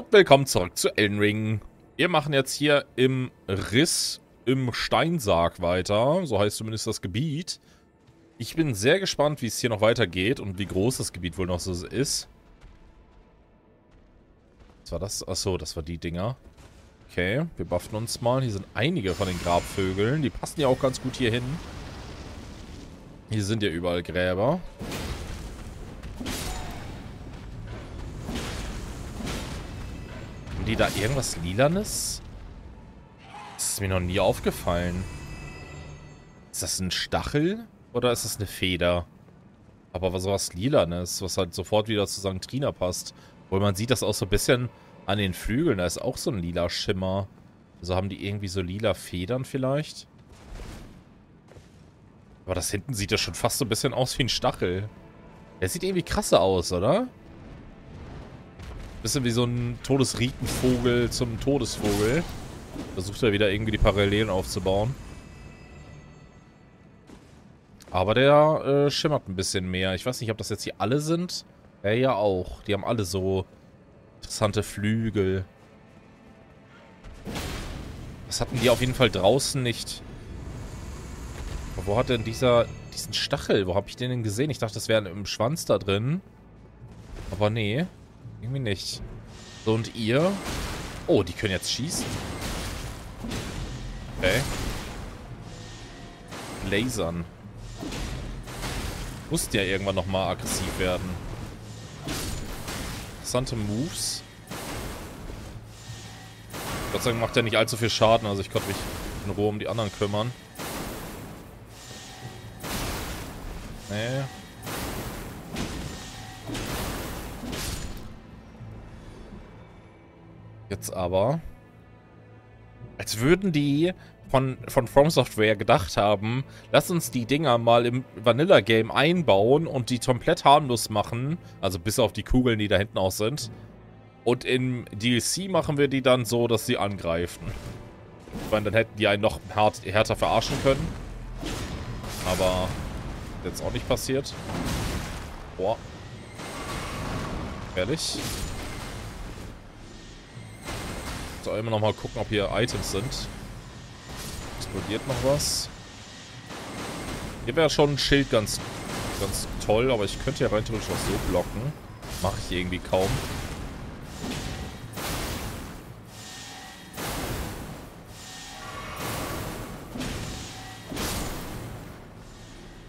Und willkommen zurück zu Elden Ring. Wir machen jetzt hier im Riss im Steinsarg weiter. So heißt zumindest das Gebiet. Ich bin sehr gespannt, wie es hier noch weitergeht und wie groß das Gebiet wohl noch so ist. Was war das? Achso, das war die Dinger. Okay, wir buffen uns mal. Hier sind einige von den Grabvögeln. Die passen ja auch ganz gut hier hin. Hier sind ja überall Gräber. Die da irgendwas Lilanes? Das ist mir noch nie aufgefallen. Ist das ein Stachel? Oder ist das eine Feder? Aber was sowas Lilanes, was halt sofort wieder zu St. Trina passt. Obwohl man sieht das auch so ein bisschen an den Flügeln. Da ist auch so ein lila Schimmer. Also haben die irgendwie so lila Federn vielleicht? Aber das hinten sieht ja schon fast so ein bisschen aus wie ein Stachel. Der sieht irgendwie krasser aus, oder? Bisschen wie so ein Todesriekenvogel zum Todesvogel. Versucht er wieder irgendwie die Parallelen aufzubauen. Aber der äh, schimmert ein bisschen mehr. Ich weiß nicht, ob das jetzt hier alle sind. Ja, ja auch. Die haben alle so interessante Flügel. Das hatten die auf jeden Fall draußen nicht. Aber wo hat denn dieser diesen Stachel? Wo habe ich den denn gesehen? Ich dachte, das wäre im Schwanz da drin. Aber nee. Irgendwie nicht. So, und ihr? Oh, die können jetzt schießen. Okay. Lasern. Mussten ja irgendwann nochmal aggressiv werden. Interessante Moves. Gott sei Dank macht er nicht allzu viel Schaden, also ich konnte mich in Ruhe um die anderen kümmern. Nee, Jetzt aber. Als würden die von, von From Software gedacht haben, lass uns die Dinger mal im Vanilla-Game einbauen und die komplett harmlos machen. Also bis auf die Kugeln, die da hinten auch sind. Und im DLC machen wir die dann so, dass sie angreifen. Ich meine, dann hätten die einen noch hart, härter verarschen können. Aber jetzt auch nicht passiert. Boah. Ehrlich? Immer noch mal gucken, ob hier Items sind. Explodiert noch was. Hier wäre schon ein Schild ganz, ganz toll, aber ich könnte ja rein theoretisch auch so blocken. Mache ich irgendwie kaum.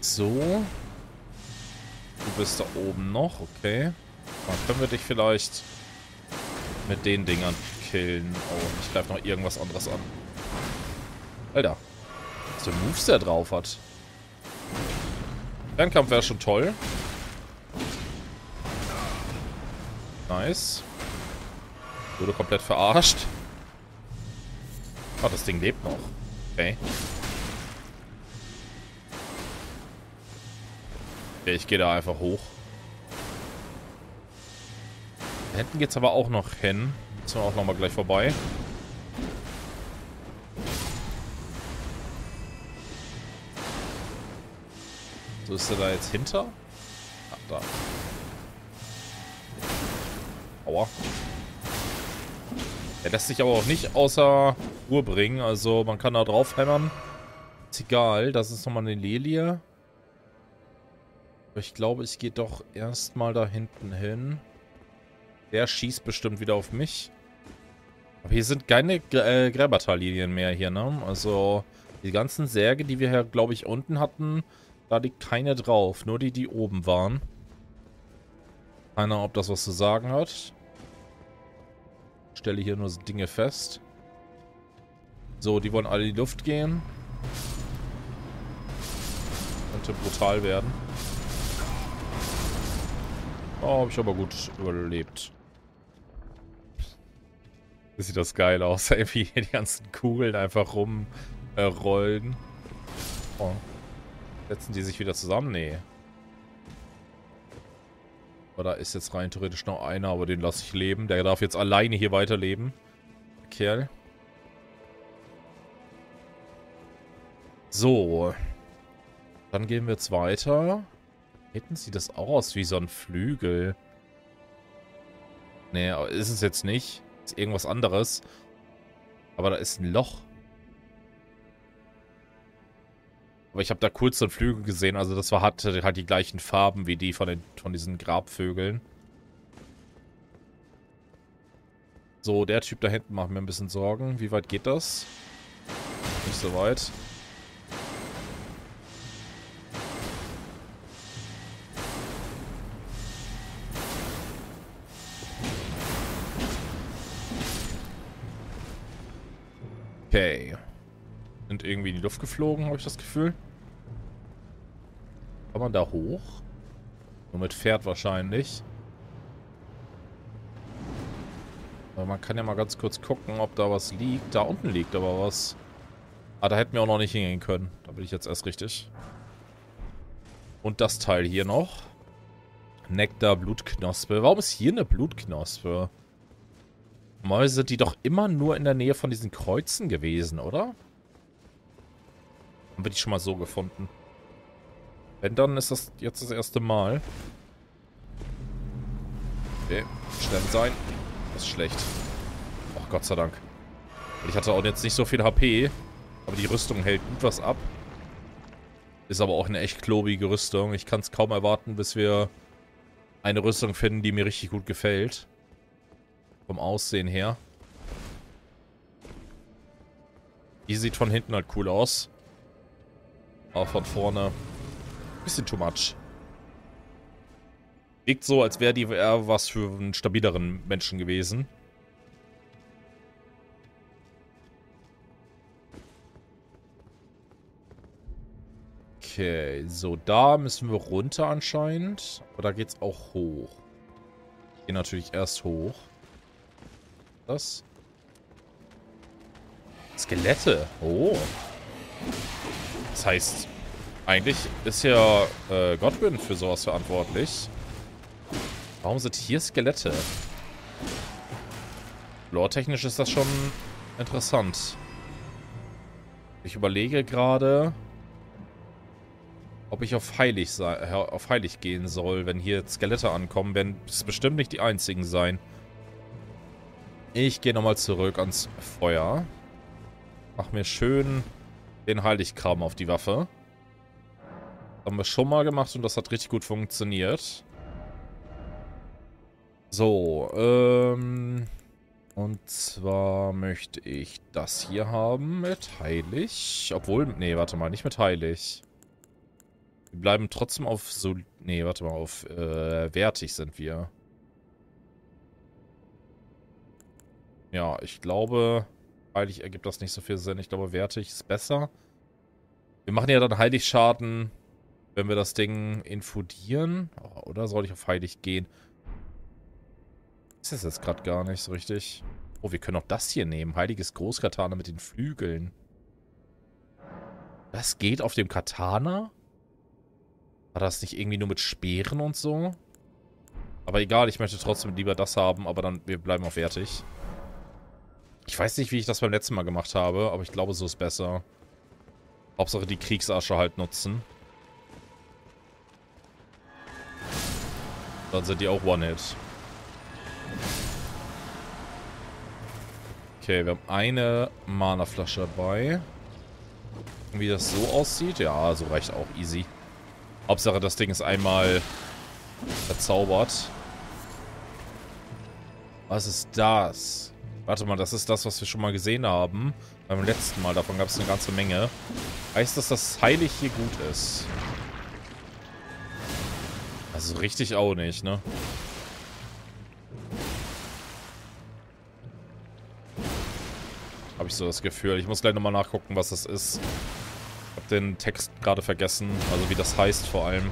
So. Du bist da oben noch, okay. Dann können wir dich vielleicht mit den Dingern killen. Oh, ich greife noch irgendwas anderes an. Alter. Was für Moves der drauf hat. Fernkampf wäre schon toll. Nice. Wurde komplett verarscht. Ah, das Ding lebt noch. Okay. Okay, ich gehe da einfach hoch. Da hinten geht's aber auch noch hin. Müssen wir auch nochmal gleich vorbei. So ist er da jetzt hinter? Ah, da. Aua. Er lässt sich aber auch nicht außer Ruhe bringen. Also man kann da drauf hämmern. Ist egal. Das ist nochmal eine Lelie. Aber ich glaube, ich gehe doch erstmal da hinten hin. Der schießt bestimmt wieder auf mich. Aber hier sind keine äh, Gräbertallinien mehr hier, ne? Also die ganzen Särge, die wir hier, glaube ich, unten hatten, da liegt keine drauf. Nur die, die oben waren. Keiner, ob das was zu sagen hat. Stelle hier nur Dinge fest. So, die wollen alle in die Luft gehen. Könnte brutal werden. Oh, habe ich aber gut überlebt. Sieht das geil aus, wie hier die ganzen Kugeln einfach rumrollen. Äh, oh. Setzen die sich wieder zusammen? Nee. Aber da ist jetzt rein theoretisch noch einer, aber den lasse ich leben. Der darf jetzt alleine hier weiterleben. Kerl. So. Dann gehen wir jetzt weiter. Hinten sieht das auch aus wie so ein Flügel. Nee, ist es jetzt nicht. Ist irgendwas anderes. Aber da ist ein Loch. Aber ich habe da kurz so Flügel gesehen. Also das war, hatte halt die gleichen Farben wie die von, den, von diesen Grabvögeln. So, der Typ da hinten macht mir ein bisschen Sorgen. Wie weit geht das? Nicht so weit. Okay. Sind irgendwie in die Luft geflogen, habe ich das Gefühl. Kann man da hoch? Nur mit Pferd wahrscheinlich. Aber man kann ja mal ganz kurz gucken, ob da was liegt. Da unten liegt aber was. Ah, da hätten wir auch noch nicht hingehen können. Da bin ich jetzt erst richtig. Und das Teil hier noch. Nektar, Blutknospe. Warum ist hier eine Blutknospe? Mal sind die doch immer nur in der Nähe von diesen Kreuzen gewesen, oder? Haben wir die schon mal so gefunden? Wenn, dann ist das jetzt das erste Mal. Okay, schnell sein. Das ist schlecht. Ach, Gott sei Dank. Ich hatte auch jetzt nicht so viel HP. Aber die Rüstung hält gut was ab. Ist aber auch eine echt klobige Rüstung. Ich kann es kaum erwarten, bis wir eine Rüstung finden, die mir richtig gut gefällt. Vom Aussehen her. Die sieht von hinten halt cool aus. Aber von vorne bisschen too much. Wirkt so, als wäre die eher was für einen stabileren Menschen gewesen. Okay, so, da müssen wir runter anscheinend. Aber da geht's auch hoch. Gehen natürlich erst hoch das? Skelette. Oh. Das heißt, eigentlich ist ja äh, Godwin für sowas verantwortlich. Warum sind hier Skelette? Lore-technisch ist das schon interessant. Ich überlege gerade, ob ich auf heilig, sei, auf heilig gehen soll, wenn hier Skelette ankommen. Werden es bestimmt nicht die einzigen sein. Ich gehe nochmal zurück ans Feuer. Mach mir schön den Heiligkram auf die Waffe. haben wir schon mal gemacht und das hat richtig gut funktioniert. So, ähm... Und zwar möchte ich das hier haben mit heilig. Obwohl, nee, warte mal, nicht mit heilig. Wir bleiben trotzdem auf so... Nee, warte mal, auf äh, wertig sind wir. Ja, ich glaube, heilig ergibt das nicht so viel Sinn. Ich glaube, wertig ist besser. Wir machen ja dann Heiligschaden, wenn wir das Ding infudieren. Oh, oder soll ich auf heilig gehen? Ist das jetzt gerade gar nicht so richtig. Oh, wir können auch das hier nehmen. Heiliges Großkatana mit den Flügeln. Das geht auf dem Katana? War das nicht irgendwie nur mit Speeren und so? Aber egal, ich möchte trotzdem lieber das haben, aber dann, wir bleiben auf wertig. Ich weiß nicht, wie ich das beim letzten Mal gemacht habe, aber ich glaube, so ist besser. Hauptsache die Kriegsasche halt nutzen. Dann sind die auch One-Hit. Okay, wir haben eine Mana-Flasche dabei. Wie das so aussieht? Ja, so reicht auch easy. Hauptsache, das Ding ist einmal verzaubert. Was ist das? Warte mal, das ist das, was wir schon mal gesehen haben. Beim letzten Mal, davon gab es eine ganze Menge. Heißt das, dass heilig hier gut ist? Also richtig auch nicht, ne? Habe ich so das Gefühl. Ich muss gleich nochmal nachgucken, was das ist. Ich habe den Text gerade vergessen. Also wie das heißt vor allem.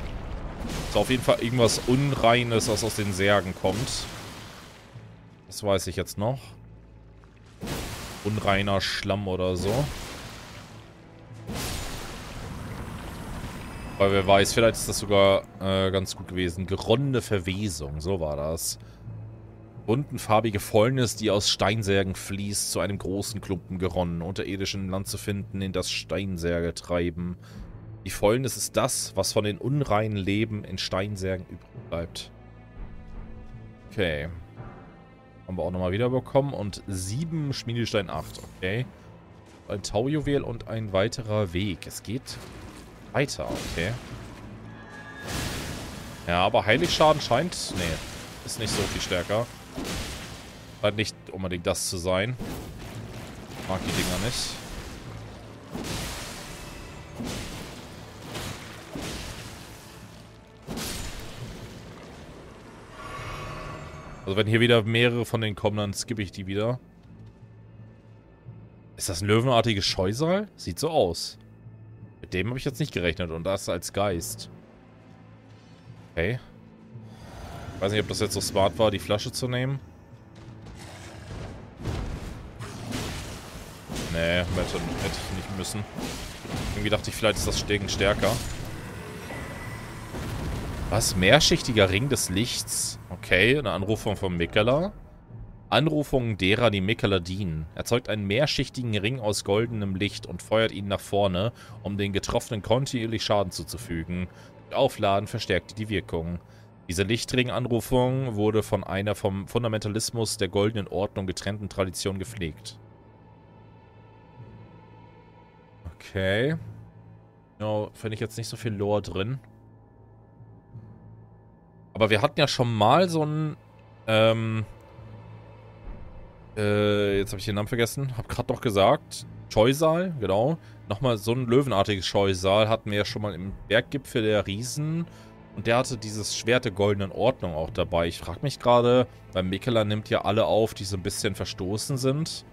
Ist auf jeden Fall irgendwas Unreines, was aus den Särgen kommt. Das weiß ich jetzt noch unreiner Schlamm oder so. Weil wer weiß, vielleicht ist das sogar äh, ganz gut gewesen. Geronnene Verwesung, so war das. Buntenfarbige Fäulnis, die aus Steinsärgen fließt, zu einem großen Klumpen geronnen, unterirdisch im Land zu finden, in das Steinsärge treiben. Die Fäulnis ist das, was von den unreinen Leben in Steinsärgen übrig bleibt. Okay. Haben wir auch nochmal wiederbekommen. Und sieben Schmiedestein 8. Okay. Ein Taujuwel und ein weiterer Weg. Es geht weiter. Okay. Ja, aber Heiligschaden scheint... Nee, ist nicht so viel stärker. Scheint nicht unbedingt das zu sein. Mag die Dinger nicht. Also wenn hier wieder mehrere von denen kommen, dann skippe ich die wieder. Ist das ein löwenartiges Scheusal? Sieht so aus. Mit dem habe ich jetzt nicht gerechnet und das als Geist. Okay. Ich weiß nicht, ob das jetzt so smart war, die Flasche zu nehmen. Nee, hätte, hätte ich nicht müssen. Irgendwie dachte ich, vielleicht ist das Ding stärker. Was? Mehrschichtiger Ring des Lichts. Okay, eine Anrufung von Mikela. Anrufungen derer, die Mikela dienen. Erzeugt einen mehrschichtigen Ring aus goldenem Licht und feuert ihn nach vorne, um den Getroffenen kontinuierlich Schaden zuzufügen. Aufladen verstärkt die Wirkung. Diese Lichtring-Anrufung wurde von einer vom Fundamentalismus der goldenen Ordnung getrennten Tradition gepflegt. Okay. Ja, finde ich jetzt nicht so viel Lore drin. Aber wir hatten ja schon mal so ein, ähm, äh, jetzt habe ich den Namen vergessen, hab gerade noch gesagt, Scheusal, genau. Nochmal so ein löwenartiges Scheusal hatten wir ja schon mal im Berggipfel der Riesen. Und der hatte dieses Schwert der goldenen Ordnung auch dabei. Ich frage mich gerade, weil Mikela nimmt ja alle auf, die so ein bisschen verstoßen sind.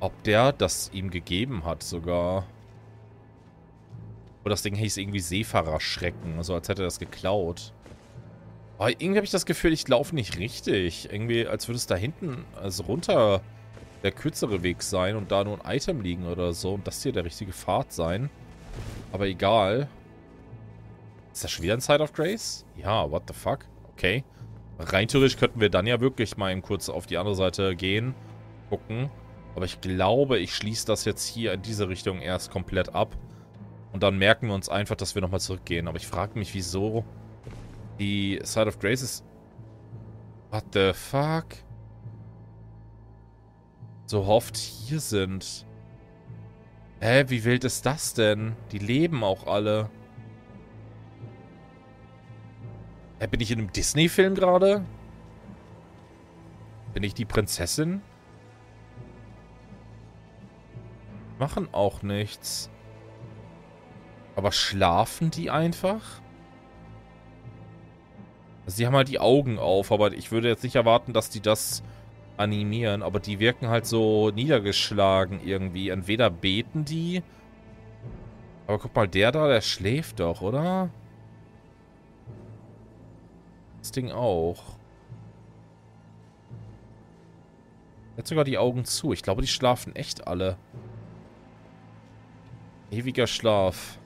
Ob der das ihm gegeben hat sogar. Oder das Ding hieß irgendwie Seefahrerschrecken. So als hätte er das geklaut. Aber irgendwie habe ich das Gefühl, ich laufe nicht richtig. Irgendwie, als würde es da hinten, also runter der kürzere Weg sein und da nur ein Item liegen oder so. Und das hier der richtige Pfad sein. Aber egal. Ist das schon wieder ein Side of Grace? Ja, what the fuck? Okay. Rein theoretisch könnten wir dann ja wirklich mal eben kurz auf die andere Seite gehen. Gucken. Aber ich glaube, ich schließe das jetzt hier in diese Richtung erst komplett ab. Und dann merken wir uns einfach, dass wir nochmal zurückgehen. Aber ich frage mich, wieso die Side of Grace ist... What the fuck? So oft hier sind. Hä, wie wild ist das denn? Die leben auch alle. Hä, bin ich in einem Disney-Film gerade? Bin ich die Prinzessin? Machen auch nichts. Aber schlafen die einfach? Also die haben halt die Augen auf, aber ich würde jetzt nicht erwarten, dass die das animieren. Aber die wirken halt so niedergeschlagen irgendwie. Entweder beten die... Aber guck mal, der da, der schläft doch, oder? Das Ding auch. Jetzt sogar die Augen zu. Ich glaube, die schlafen echt alle. Ewiger Schlaf.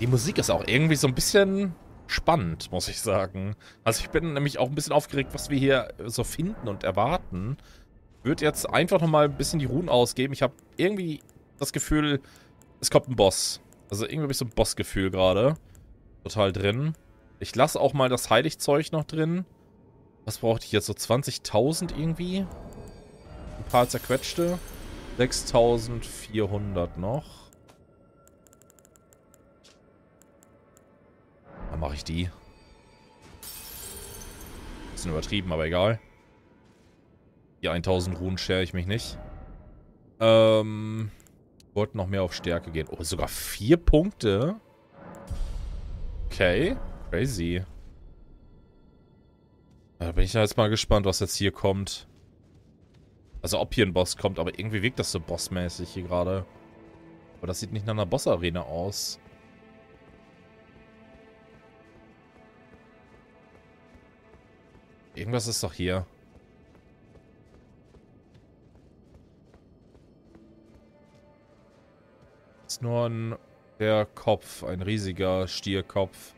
Die Musik ist auch irgendwie so ein bisschen spannend, muss ich sagen. Also ich bin nämlich auch ein bisschen aufgeregt, was wir hier so finden und erwarten. Ich würde jetzt einfach nochmal ein bisschen die Runen ausgeben. Ich habe irgendwie das Gefühl, es kommt ein Boss. Also irgendwie habe ich so ein Bossgefühl gerade. Total drin. Ich lasse auch mal das Heiligzeug noch drin. Was brauchte ich jetzt? So 20.000 irgendwie? Ein paar zerquetschte. 6.400 noch. Dann mache ich die. Bisschen übertrieben, aber egal. Die 1000 Ruhen schere ich mich nicht. Ähm, wollten noch mehr auf Stärke gehen. Oh, sogar vier Punkte. Okay, crazy. Da bin ich jetzt mal gespannt, was jetzt hier kommt. Also ob hier ein Boss kommt, aber irgendwie wirkt das so bossmäßig hier gerade. Aber das sieht nicht nach einer Boss-Arena aus. Irgendwas ist doch hier. Ist nur ein der Kopf, ein riesiger Stierkopf.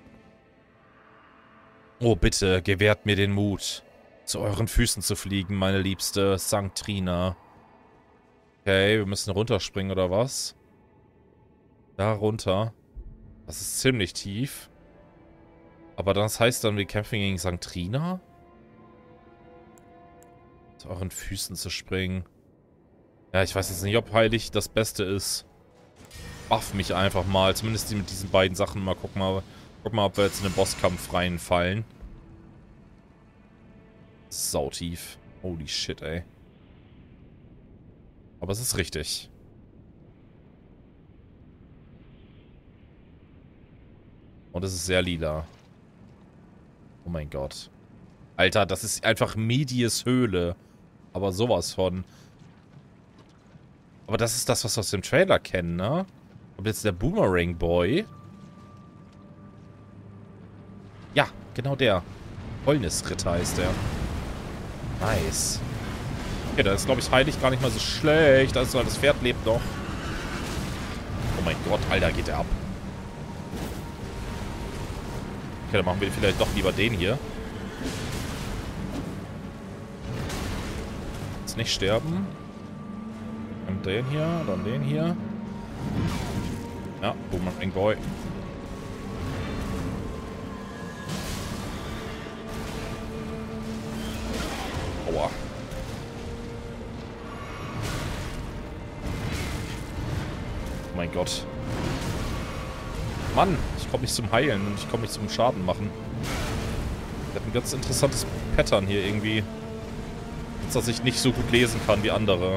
Oh, bitte, gewährt mir den Mut, zu euren Füßen zu fliegen, meine liebste Sanctrina. Okay, wir müssen runterspringen, oder was? Da runter. Das ist ziemlich tief. Aber das heißt dann, wir kämpfen gegen St. Zu euren Füßen zu springen. Ja, ich weiß jetzt nicht, ob heilig das Beste ist. Buff mich einfach mal. Zumindest mit diesen beiden Sachen mal. Guck mal, guck mal ob wir jetzt in den Bosskampf reinfallen. Sautief. Holy shit, ey. Aber es ist richtig. Und es ist sehr lila. Oh mein Gott. Alter, das ist einfach Medies Höhle. Aber sowas von. Aber das ist das, was wir aus dem Trailer kennen, ne? Ob jetzt der Boomerang Boy. Ja, genau der. Wollnisritter heißt der. Nice. Okay, da ist, glaube ich, heilig gar nicht mal so schlecht. Also, das Pferd lebt noch. Oh mein Gott, Alter, geht der ab. Okay, dann machen wir vielleicht doch lieber den hier. Nicht sterben. Und den hier, dann den hier. Ja, Boomerang Boy. Aua. Oh mein Gott. Mann, ich komme nicht zum Heilen und ich komme nicht zum Schaden machen. Der hat ein ganz interessantes Pattern hier irgendwie. Das ich nicht so gut lesen kann wie andere.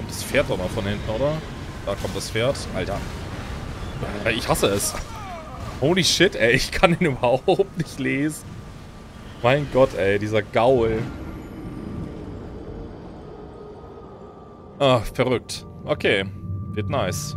Und das Pferd doch mal von hinten, oder? Da kommt das Pferd. Alter. Ich hasse es. Holy shit, ey. Ich kann ihn überhaupt nicht lesen. Mein Gott, ey. Dieser Gaul. Ah, verrückt. Okay. Wird nice.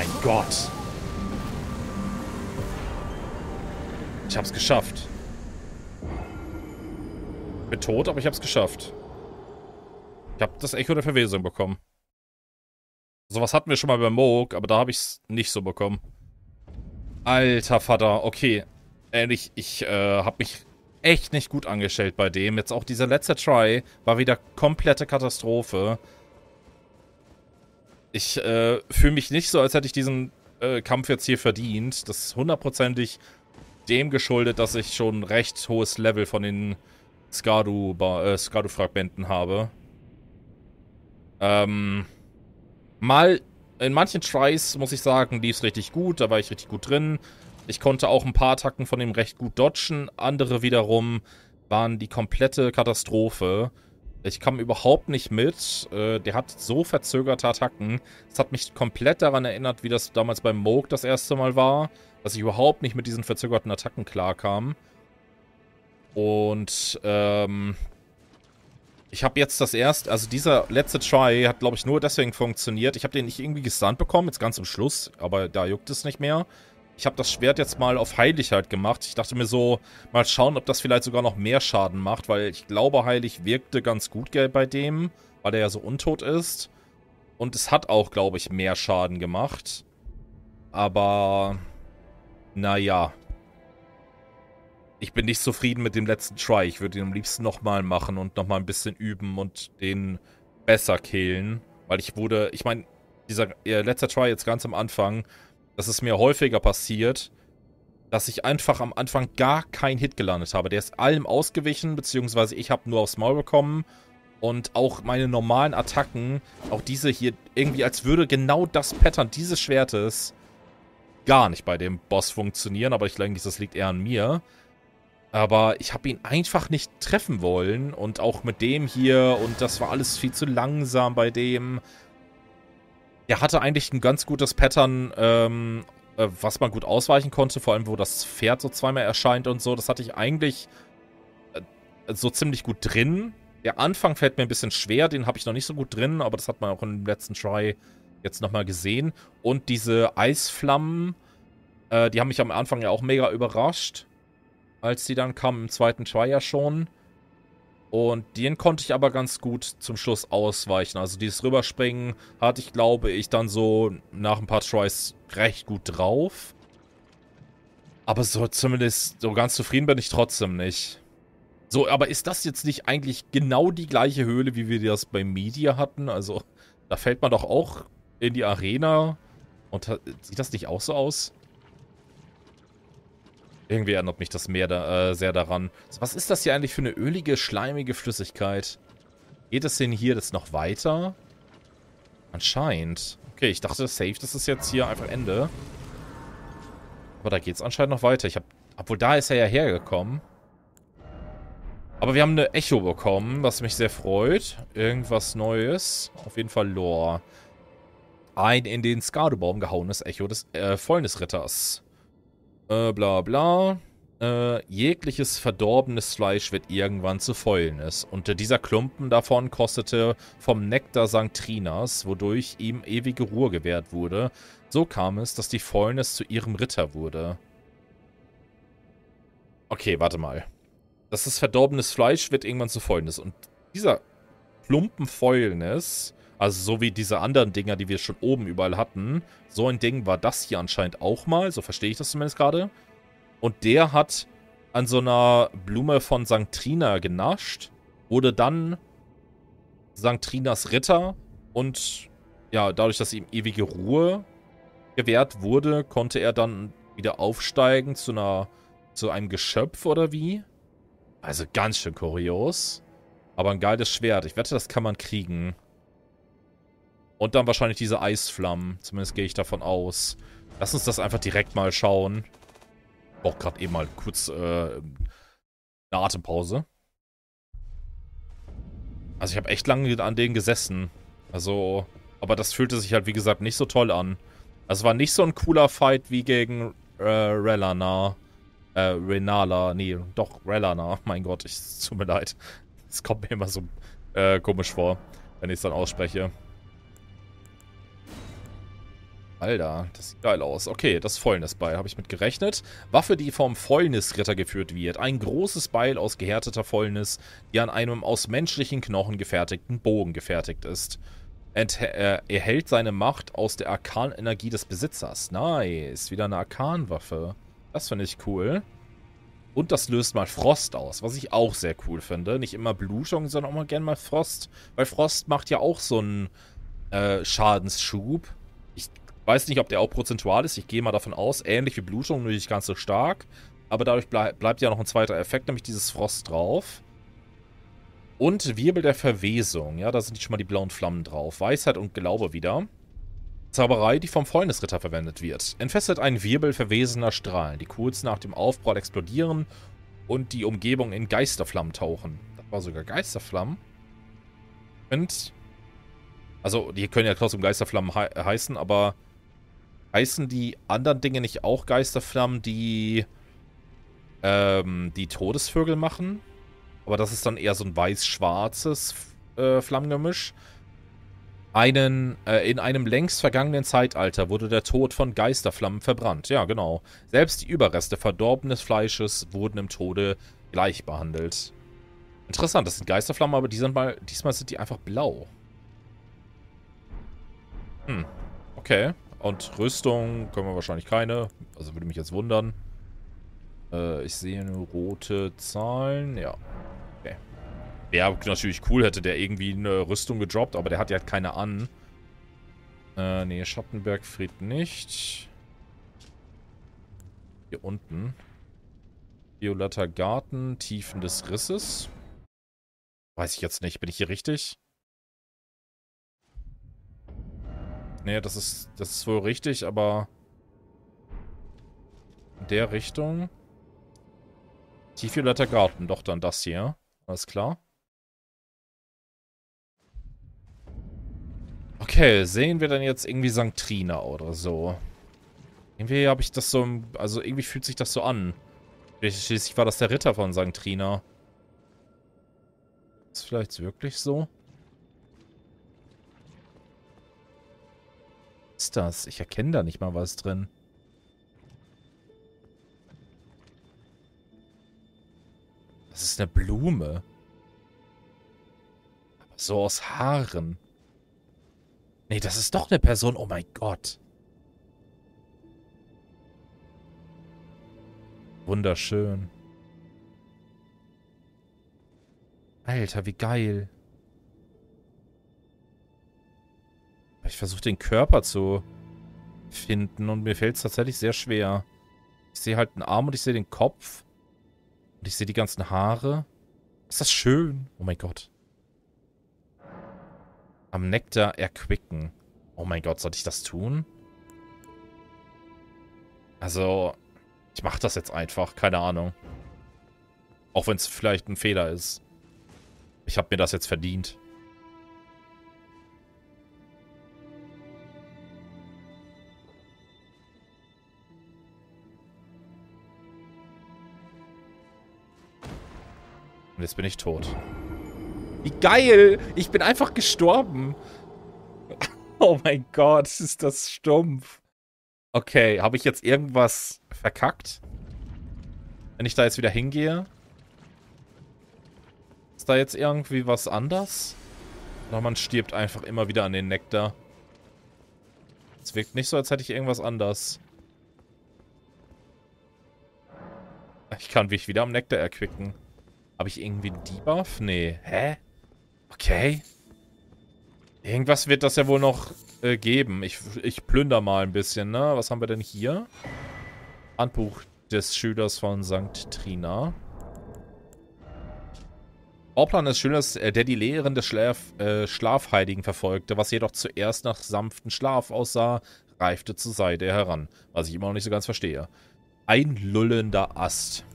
Mein Gott. Ich hab's geschafft. Bin tot, aber ich hab's geschafft. Ich hab das Echo der Verwesung bekommen. Sowas hatten wir schon mal beim Moog, aber da habe ich's nicht so bekommen. Alter Vater, okay. Ehrlich, ich äh, habe mich echt nicht gut angestellt bei dem. Jetzt auch dieser letzte Try war wieder komplette Katastrophe. Ich äh, fühle mich nicht so, als hätte ich diesen äh, Kampf jetzt hier verdient. Das ist hundertprozentig dem geschuldet, dass ich schon recht hohes Level von den Skadu-Fragmenten äh, habe. Ähm, mal in manchen Tries, muss ich sagen, lief es richtig gut. Da war ich richtig gut drin. Ich konnte auch ein paar Attacken von dem recht gut dodgen. Andere wiederum waren die komplette Katastrophe. Ich kam überhaupt nicht mit. Äh, der hat so verzögerte Attacken. Es hat mich komplett daran erinnert, wie das damals beim Moog das erste Mal war. Dass ich überhaupt nicht mit diesen verzögerten Attacken klarkam. Und, ähm... Ich habe jetzt das erste, also dieser letzte Try hat, glaube ich, nur deswegen funktioniert. Ich habe den nicht irgendwie gestunt bekommen, jetzt ganz am Schluss, aber da juckt es nicht mehr. Ich habe das Schwert jetzt mal auf Heiligkeit gemacht. Ich dachte mir so, mal schauen, ob das vielleicht sogar noch mehr Schaden macht, weil ich glaube, Heilig wirkte ganz gut bei dem, weil er ja so untot ist. Und es hat auch, glaube ich, mehr Schaden gemacht. Aber, naja. Ich bin nicht zufrieden mit dem letzten Try. Ich würde ihn am liebsten nochmal machen und nochmal ein bisschen üben und den besser killen. Weil ich wurde, ich meine, dieser äh, letzte Try jetzt ganz am Anfang das ist mir häufiger passiert, dass ich einfach am Anfang gar keinen Hit gelandet habe. Der ist allem ausgewichen, beziehungsweise ich habe nur aufs Maul bekommen. Und auch meine normalen Attacken, auch diese hier, irgendwie als würde genau das Pattern dieses Schwertes gar nicht bei dem Boss funktionieren. Aber ich denke, das liegt eher an mir. Aber ich habe ihn einfach nicht treffen wollen. Und auch mit dem hier. Und das war alles viel zu langsam bei dem. Der hatte eigentlich ein ganz gutes Pattern, ähm, äh, was man gut ausweichen konnte, vor allem wo das Pferd so zweimal erscheint und so. Das hatte ich eigentlich äh, so ziemlich gut drin. Der Anfang fällt mir ein bisschen schwer, den habe ich noch nicht so gut drin, aber das hat man auch im letzten Try jetzt nochmal gesehen. Und diese Eisflammen, äh, die haben mich am Anfang ja auch mega überrascht, als die dann kamen, im zweiten Try ja schon. Und den konnte ich aber ganz gut zum Schluss ausweichen. Also dieses Rüberspringen hatte ich, glaube ich, dann so nach ein paar Tries recht gut drauf. Aber so zumindest so ganz zufrieden bin ich trotzdem nicht. So, aber ist das jetzt nicht eigentlich genau die gleiche Höhle, wie wir das bei Media hatten? Also, da fällt man doch auch in die Arena. Und sieht das nicht auch so aus? Irgendwie erinnert mich das mehr da, äh, sehr daran. Was ist das hier eigentlich für eine ölige, schleimige Flüssigkeit? Geht es denn hier das noch weiter? Anscheinend. Okay, ich dachte, safe, das ist jetzt hier einfach Ende. Aber da geht es anscheinend noch weiter. Ich habe, obwohl da ist er ja hergekommen. Aber wir haben eine Echo bekommen, was mich sehr freut. Irgendwas Neues. Auf jeden Fall Lore. Ein in den Skadebaum gehauenes Echo des äh, Fäulnisritters. Äh, bla bla. Äh, jegliches verdorbenes Fleisch wird irgendwann zu Fäulnis. Und dieser Klumpen davon kostete vom Nektar St. Trinas, wodurch ihm ewige Ruhe gewährt wurde. So kam es, dass die Fäulnis zu ihrem Ritter wurde. Okay, warte mal. Das ist verdorbenes Fleisch wird irgendwann zu Fäulnis. Und dieser Klumpen Fäulnis also so wie diese anderen Dinger, die wir schon oben überall hatten. So ein Ding war das hier anscheinend auch mal. So verstehe ich das zumindest gerade. Und der hat an so einer Blume von St. Trina genascht. Wurde dann St. Trinas Ritter. Und ja, dadurch, dass ihm ewige Ruhe gewährt wurde, konnte er dann wieder aufsteigen zu einer zu einem Geschöpf oder wie? Also ganz schön kurios. Aber ein geiles Schwert. Ich wette, das kann man kriegen. Und dann wahrscheinlich diese Eisflammen. Zumindest gehe ich davon aus. Lass uns das einfach direkt mal schauen. Ich brauche gerade eben mal kurz äh, eine Atempause. Also ich habe echt lange an denen gesessen. Also, aber das fühlte sich halt wie gesagt nicht so toll an. Also war nicht so ein cooler Fight wie gegen äh, Relana. Äh, Renala. Nee, doch, Relana. Mein Gott, ich, es tut mir leid. Es kommt mir immer so äh, komisch vor, wenn ich es dann ausspreche. Alter, das sieht geil aus. Okay, das Fäulnisbeil habe ich mit gerechnet. Waffe, die vom Fäulnisritter geführt wird. Ein großes Beil aus gehärteter Fäulnis, die an einem aus menschlichen Knochen gefertigten Bogen gefertigt ist. Ent er erhält seine Macht aus der Arkanenergie des Besitzers. Nice, wieder eine Arkanwaffe. Das finde ich cool. Und das löst mal Frost aus, was ich auch sehr cool finde. Nicht immer Blutung, sondern auch mal gerne mal Frost. Weil Frost macht ja auch so einen äh, Schadensschub. Weiß nicht, ob der auch prozentual ist. Ich gehe mal davon aus. Ähnlich wie Blutung, nur nicht ganz so stark. Aber dadurch bleib, bleibt ja noch ein zweiter Effekt, nämlich dieses Frost drauf. Und Wirbel der Verwesung. Ja, da sind schon mal die blauen Flammen drauf. Weisheit und Glaube wieder. Zauberei, die vom Fäulnisritter verwendet wird. Entfesselt einen Wirbel verwesener Strahlen, die kurz nach dem Aufprall explodieren und die Umgebung in Geisterflammen tauchen. Das war sogar Geisterflammen. Und also, die können ja trotzdem Geisterflammen he heißen, aber heißen die anderen Dinge nicht auch Geisterflammen, die ähm, die Todesvögel machen? Aber das ist dann eher so ein weiß-schwarzes äh, Flammengemisch. Einen, äh, in einem längst vergangenen Zeitalter wurde der Tod von Geisterflammen verbrannt. Ja, genau. Selbst die Überreste verdorbenes Fleisches wurden im Tode gleich behandelt. Interessant, das sind Geisterflammen, aber diesmal, diesmal sind die einfach blau. Hm, okay. Und Rüstung können wir wahrscheinlich keine. Also würde mich jetzt wundern. Äh, ich sehe nur rote Zahlen. Ja, Wäre natürlich cool, hätte der irgendwie eine Rüstung gedroppt, aber der hat ja halt keine an. Äh, nee, Schattenbergfried nicht. Hier unten. Violetter Garten, Tiefen des Risses. Weiß ich jetzt nicht. Bin ich hier richtig? Nee, das ist, das ist wohl richtig, aber in der Richtung. Tiefvioletter Garten, doch dann das hier. Alles klar. Okay, sehen wir dann jetzt irgendwie St. Trina oder so. Irgendwie habe ich das so, also irgendwie fühlt sich das so an. Schließlich war das der Ritter von St. Trina. Ist vielleicht wirklich so? Ist das? Ich erkenne da nicht mal was drin. Das ist eine Blume. So aus Haaren. Nee, das ist doch eine Person. Oh mein Gott. Wunderschön. Alter, wie geil. Ich versuche den Körper zu finden und mir fällt es tatsächlich sehr schwer. Ich sehe halt einen Arm und ich sehe den Kopf. Und ich sehe die ganzen Haare. Ist das schön? Oh mein Gott. Am Nektar erquicken. Oh mein Gott, sollte ich das tun? Also, ich mache das jetzt einfach. Keine Ahnung. Auch wenn es vielleicht ein Fehler ist. Ich habe mir das jetzt verdient. Und jetzt bin ich tot. Wie geil! Ich bin einfach gestorben. Oh mein Gott, ist das stumpf. Okay, habe ich jetzt irgendwas verkackt? Wenn ich da jetzt wieder hingehe? Ist da jetzt irgendwie was anders? Oder man stirbt einfach immer wieder an den Nektar. Es wirkt nicht so, als hätte ich irgendwas anders. Ich kann mich wieder am Nektar erquicken. Habe ich irgendwie einen Debuff? Nee. Hä? Okay. Irgendwas wird das ja wohl noch äh, geben. Ich, ich plünder mal ein bisschen, ne? Was haben wir denn hier? Handbuch des Schülers von St. Trina. Bauplan des Schülers, äh, der die Lehren des Schlaf, äh, Schlafheiligen verfolgte, was jedoch zuerst nach sanften Schlaf aussah, reifte zur Seite heran. Was ich immer noch nicht so ganz verstehe. Einlullender Ast.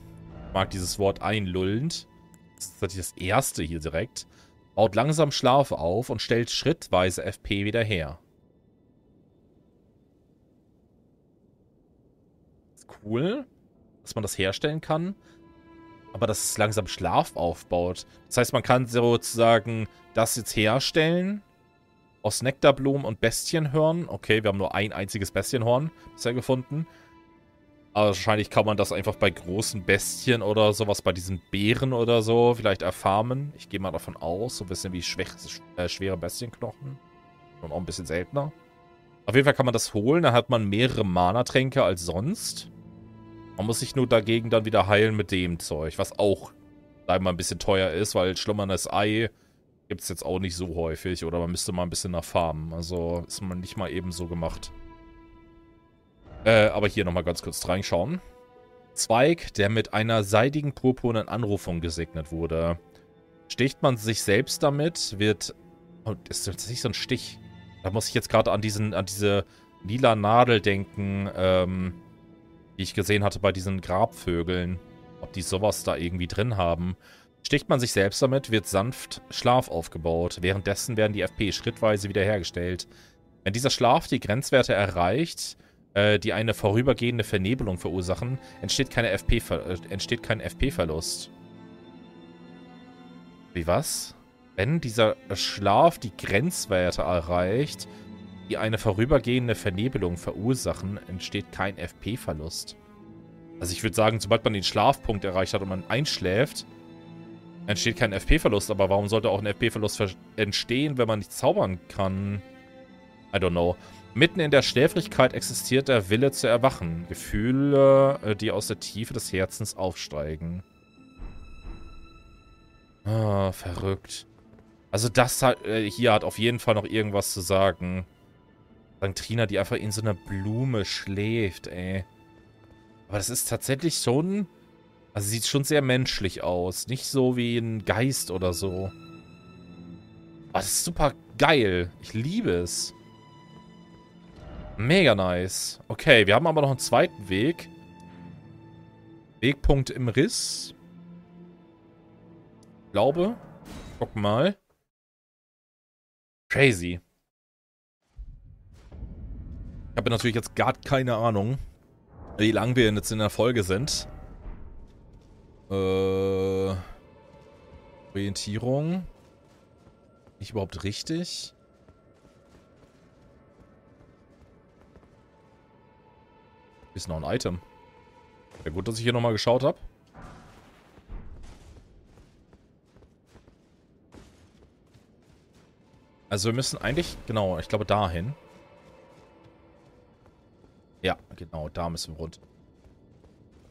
Ich mag dieses Wort einlullend. Das ist natürlich das erste hier direkt. Baut langsam Schlaf auf und stellt schrittweise FP wieder her. Ist cool, dass man das herstellen kann. Aber dass es langsam Schlaf aufbaut. Das heißt, man kann sozusagen das jetzt herstellen aus Nektarblumen und Bestienhörn. Okay, wir haben nur ein einziges Bestienhorn bisher gefunden. Aber wahrscheinlich kann man das einfach bei großen Bestien oder sowas, bei diesen Bären oder so, vielleicht erfarmen. Ich gehe mal davon aus, so ein bisschen wie schwach, äh, schwere Bestienknochen. Und auch ein bisschen seltener. Auf jeden Fall kann man das holen, dann hat man mehrere Mana-Tränke als sonst. Man muss sich nur dagegen dann wieder heilen mit dem Zeug, was auch einmal ein bisschen teuer ist, weil schlummerndes Ei gibt es jetzt auch nicht so häufig oder man müsste mal ein bisschen nach. Also ist man nicht mal eben so gemacht. Äh, aber hier nochmal ganz kurz reinschauen. Zweig, der mit einer seidigen purpurnen Anrufung gesegnet wurde. Sticht man sich selbst damit, wird... Oh, das ist nicht so ein Stich. Da muss ich jetzt gerade an diesen, an diese lila Nadel denken, ähm, die ich gesehen hatte bei diesen Grabvögeln. Ob die sowas da irgendwie drin haben. Sticht man sich selbst damit, wird sanft Schlaf aufgebaut. Währenddessen werden die FP schrittweise wiederhergestellt. Wenn dieser Schlaf die Grenzwerte erreicht, äh, die eine vorübergehende Vernebelung verursachen, entsteht, keine FP äh, entsteht kein FP-Verlust. Wie was? Wenn dieser Schlaf die Grenzwerte erreicht, die eine vorübergehende Vernebelung verursachen, entsteht kein FP-Verlust. Also ich würde sagen, sobald man den Schlafpunkt erreicht hat und man einschläft, entsteht kein FP-Verlust. Aber warum sollte auch ein FP-Verlust entstehen, wenn man nicht zaubern kann? I don't know. Mitten in der Schläfrigkeit existiert der Wille zu erwachen. Gefühle, äh, die aus der Tiefe des Herzens aufsteigen. Ah, verrückt. Also das hat, äh, hier hat auf jeden Fall noch irgendwas zu sagen. St. Trina, die einfach in so einer Blume schläft, ey. Aber das ist tatsächlich schon... Also sieht schon sehr menschlich aus. Nicht so wie ein Geist oder so. Aber das ist super geil. Ich liebe es. Mega nice. Okay, wir haben aber noch einen zweiten Weg. Wegpunkt im Riss. Ich glaube. Guck mal. Crazy. Ich habe natürlich jetzt gar keine Ahnung, wie lang wir jetzt in der Folge sind. Äh, Orientierung. Nicht überhaupt richtig. Ist noch ein Item. Ja gut, dass ich hier nochmal geschaut habe. Also wir müssen eigentlich, genau, ich glaube dahin. Ja, genau, da müssen wir runter.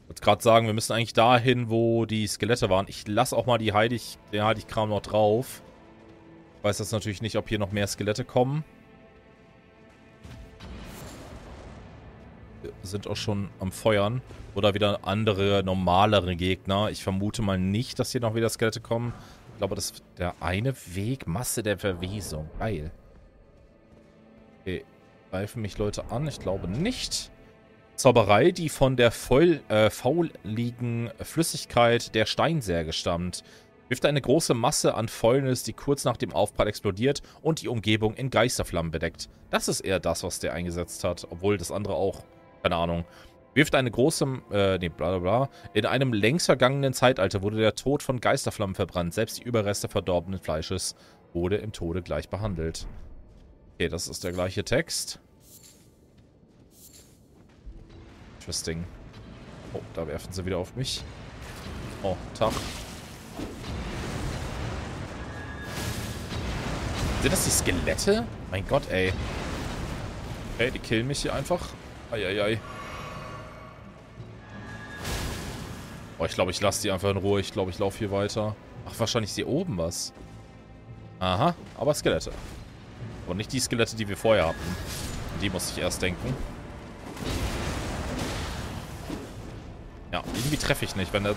Ich wollte gerade sagen, wir müssen eigentlich dahin, wo die Skelette waren. Ich lasse auch mal die Heilig, den Heiligkram noch drauf. Ich weiß jetzt natürlich nicht, ob hier noch mehr Skelette kommen. Sind auch schon am Feuern. Oder wieder andere, normalere Gegner. Ich vermute mal nicht, dass hier noch wieder Skelette kommen. Ich glaube, das ist der eine Weg. Masse der Verwesung. Geil. Okay. Greifen mich Leute an? Ich glaube nicht. Zauberei, die von der voll, äh, fauligen Flüssigkeit der Steinsärge stammt. Wirft eine große Masse an Fäulnis, die kurz nach dem Aufprall explodiert und die Umgebung in Geisterflammen bedeckt. Das ist eher das, was der eingesetzt hat, obwohl das andere auch keine Ahnung. Wirft eine große, äh, nee, bla bla bla. In einem längst vergangenen Zeitalter wurde der Tod von Geisterflammen verbrannt. Selbst die Überreste verdorbenen Fleisches wurde im Tode gleich behandelt. Okay, das ist der gleiche Text. Interesting. Oh, da werfen sie wieder auf mich. Oh, Tag. Sind das die Skelette? Mein Gott, ey. Okay, die killen mich hier einfach. Eieiei. Oh, ich glaube, ich lasse die einfach in Ruhe. Ich glaube, ich laufe hier weiter. Ach, wahrscheinlich ist hier oben was. Aha, aber Skelette. Und nicht die Skelette, die wir vorher hatten. Die musste ich erst denken. Ja, irgendwie treffe ich nicht. Wenn er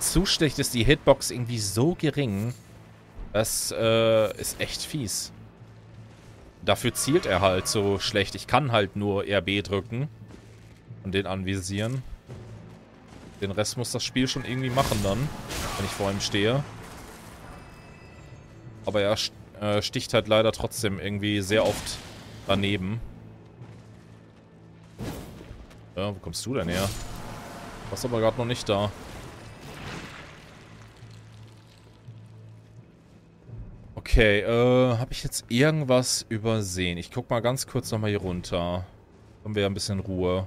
zusticht, ist die Hitbox irgendwie so gering. Das äh, ist echt fies. Dafür zielt er halt so schlecht. Ich kann halt nur RB drücken und den anvisieren. Den Rest muss das Spiel schon irgendwie machen dann, wenn ich vor ihm stehe. Aber er äh, sticht halt leider trotzdem irgendwie sehr oft daneben. Ja, wo kommst du denn her? Du warst aber gerade noch nicht da. Okay, äh, habe ich jetzt irgendwas übersehen? Ich guck mal ganz kurz nochmal hier runter. Haben wir ja ein bisschen Ruhe.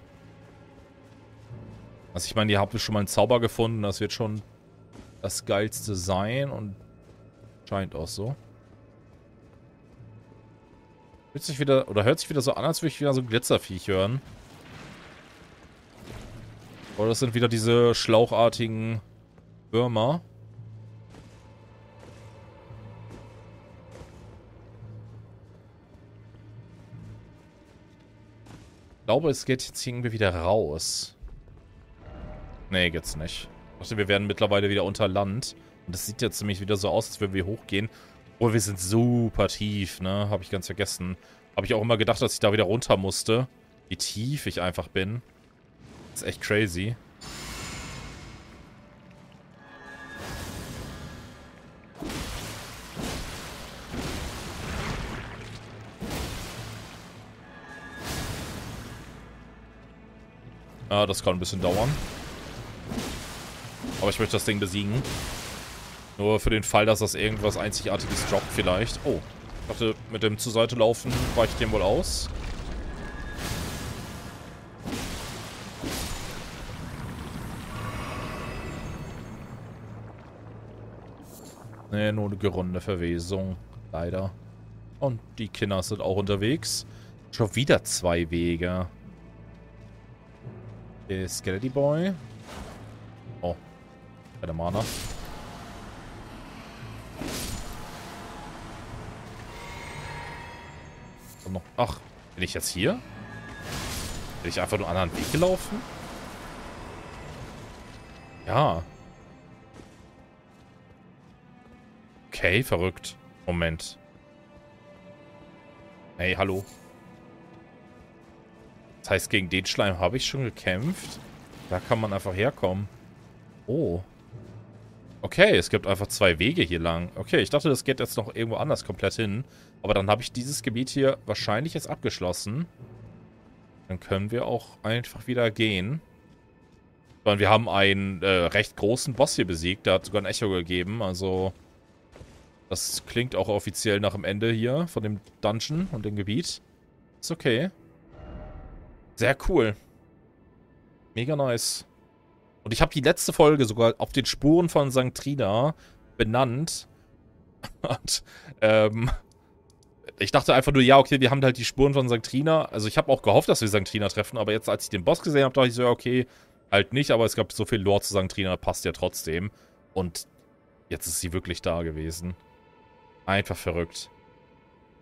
Also ich meine, ihr habt schon mal einen Zauber gefunden. Das wird schon das Geilste sein und scheint auch so. Hört sich wieder, oder hört sich wieder so an, als würde ich wieder so ein Glitzerviech hören. Oder das sind wieder diese schlauchartigen Würmer. Glaube, es geht jetzt irgendwie wieder raus. Nee, geht's nicht. Ich dachte, wir werden mittlerweile wieder unter Land. Und das sieht jetzt nämlich wieder so aus, als würden wir hochgehen. Oh, wir sind super tief, ne? Habe ich ganz vergessen. Habe ich auch immer gedacht, dass ich da wieder runter musste. Wie tief ich einfach bin. Das ist echt crazy. Ah, das kann ein bisschen dauern. Aber ich möchte das Ding besiegen. Nur für den Fall, dass das irgendwas Einzigartiges droppt vielleicht. Oh, ich dachte, mit dem zur Seite laufen weiche ich dem wohl aus. Ne, nur eine gerundete Verwesung. Leider. Und die Kinder sind auch unterwegs. Schon wieder zwei Wege. Der Skelety Boy. Oh. Keine Mana. Ach, bin ich jetzt hier? Bin ich einfach nur einen anderen Weg gelaufen? Ja. Okay, verrückt. Moment. Hey, hallo. Das heißt, gegen den Schleim habe ich schon gekämpft. Da kann man einfach herkommen. Oh. Okay, es gibt einfach zwei Wege hier lang. Okay, ich dachte, das geht jetzt noch irgendwo anders komplett hin. Aber dann habe ich dieses Gebiet hier wahrscheinlich jetzt abgeschlossen. Dann können wir auch einfach wieder gehen. Und wir haben einen äh, recht großen Boss hier besiegt. Der hat sogar ein Echo gegeben. Also, das klingt auch offiziell nach dem Ende hier von dem Dungeon und dem Gebiet. Ist okay. Sehr cool. Mega nice. Und ich habe die letzte Folge sogar auf den Spuren von St. Trina benannt. Und, ähm, ich dachte einfach nur, ja, okay, wir haben halt die Spuren von St. Trina. Also ich habe auch gehofft, dass wir St. Trina treffen, aber jetzt, als ich den Boss gesehen habe, dachte ich so, ja, okay, halt nicht, aber es gab so viel Lore zu St. Trina, passt ja trotzdem. Und jetzt ist sie wirklich da gewesen. Einfach verrückt.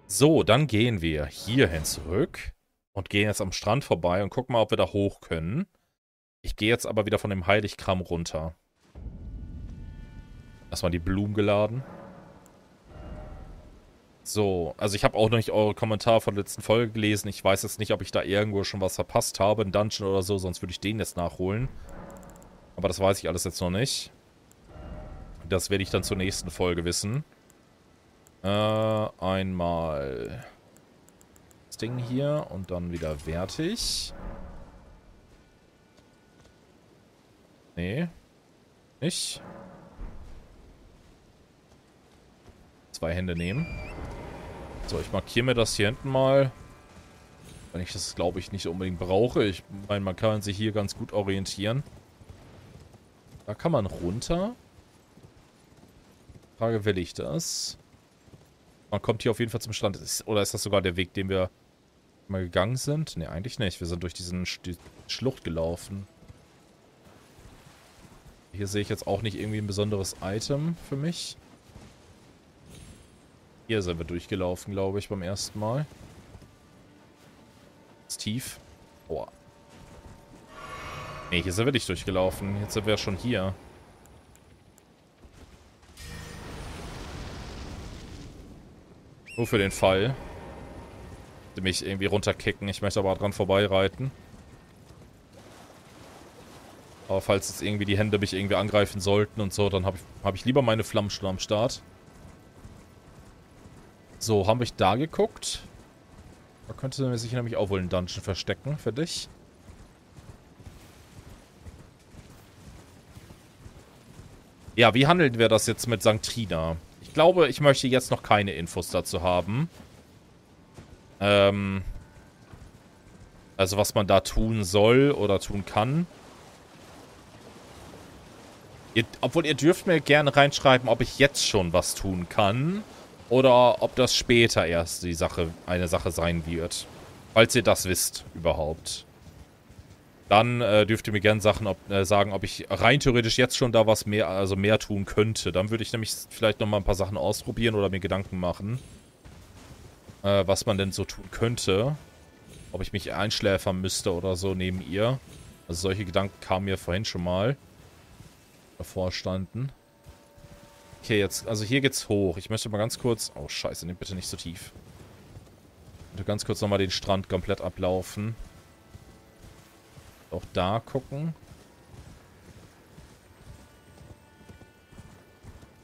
So, dann gehen wir hierhin zurück. Und gehen jetzt am Strand vorbei und gucken mal, ob wir da hoch können. Ich gehe jetzt aber wieder von dem Heiligkram runter. Erstmal die Blumen geladen. So, also ich habe auch noch nicht eure Kommentare von der letzten Folge gelesen. Ich weiß jetzt nicht, ob ich da irgendwo schon was verpasst habe, ein Dungeon oder so, sonst würde ich den jetzt nachholen. Aber das weiß ich alles jetzt noch nicht. Das werde ich dann zur nächsten Folge wissen. Äh, einmal Ding hier und dann wieder wertig. Nee. Nicht. Zwei Hände nehmen. So, ich markiere mir das hier hinten mal. Wenn ich das, glaube ich, nicht unbedingt brauche. Ich meine, man kann sich hier ganz gut orientieren. Da kann man runter. Frage, will ich das? Man kommt hier auf jeden Fall zum Stand. Oder ist das sogar der Weg, den wir mal gegangen sind? Ne, eigentlich nicht. Wir sind durch diesen Sch Schlucht gelaufen. Hier sehe ich jetzt auch nicht irgendwie ein besonderes Item für mich. Hier sind wir durchgelaufen, glaube ich, beim ersten Mal. Ist tief. Boah. Ne, hier sind wir nicht durchgelaufen. Jetzt sind wir schon hier. Nur für den Fall mich irgendwie runterkicken. Ich möchte aber dran vorbeireiten. Aber falls jetzt irgendwie die Hände mich irgendwie angreifen sollten und so, dann habe ich, hab ich lieber meine Flammen schon am Start. So, haben wir da geguckt? Da könnte sich nämlich auch wohl ein Dungeon verstecken für dich. Ja, wie handeln wir das jetzt mit St. Trina? Ich glaube, ich möchte jetzt noch keine Infos dazu haben. Ähm, also was man da tun soll oder tun kann. Ihr, obwohl ihr dürft mir gerne reinschreiben, ob ich jetzt schon was tun kann. Oder ob das später erst die Sache, eine Sache sein wird. Falls ihr das wisst, überhaupt. Dann äh, dürft ihr mir gerne Sachen ob, äh, sagen, ob ich rein theoretisch jetzt schon da was mehr, also mehr tun könnte. Dann würde ich nämlich vielleicht nochmal ein paar Sachen ausprobieren oder mir Gedanken machen. Äh, was man denn so tun könnte. Ob ich mich einschläfern müsste oder so neben ihr. Also solche Gedanken kamen mir vorhin schon mal davor standen. Okay, jetzt, also hier geht's hoch. Ich möchte mal ganz kurz... Oh, scheiße, nehmt bitte nicht so tief. Ich möchte ganz kurz nochmal den Strand komplett ablaufen. Auch da gucken.